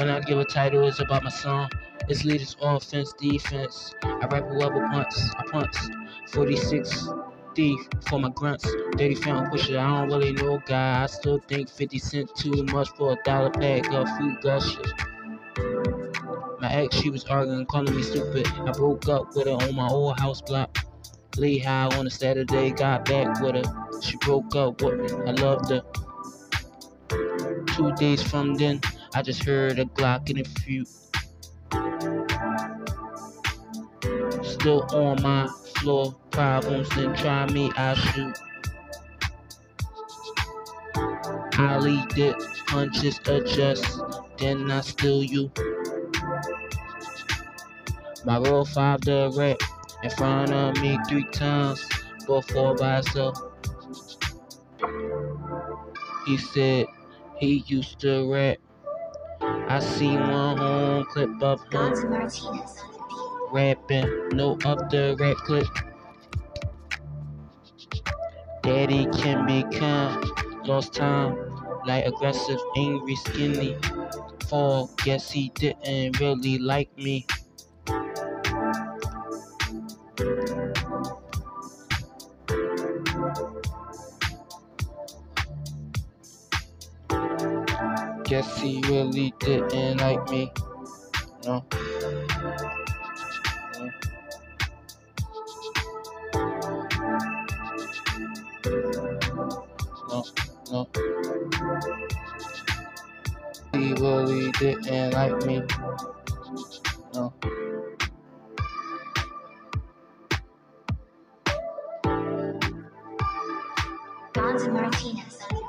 When I give a title, it's about my song. It's leaders, offense, defense. I rap whoever punts. I punts. 46 thief for my grunts. Dirty fountain pusher, I don't really know guy. I still think 50 cent too much for a dollar bag of food gushes. My ex, she was arguing, calling me stupid. I broke up with her on my old house block. Lehigh on a Saturday, got back with her. She broke up with me, I loved her. Two days from then, I just heard a Glock in a few. Still on my floor, problems, then try me, I shoot. I lead it, punches adjust, then I steal you. My roll five rap in front of me three times before by himself. He said he used to rap. I see one home clip of him rapping, no of the rap clip. Daddy can be kind, lost time, like aggressive, angry, skinny. Fall, guess he didn't really like me. guess he really didn't like me. No. No, no. He really didn't like me. No. Martinez.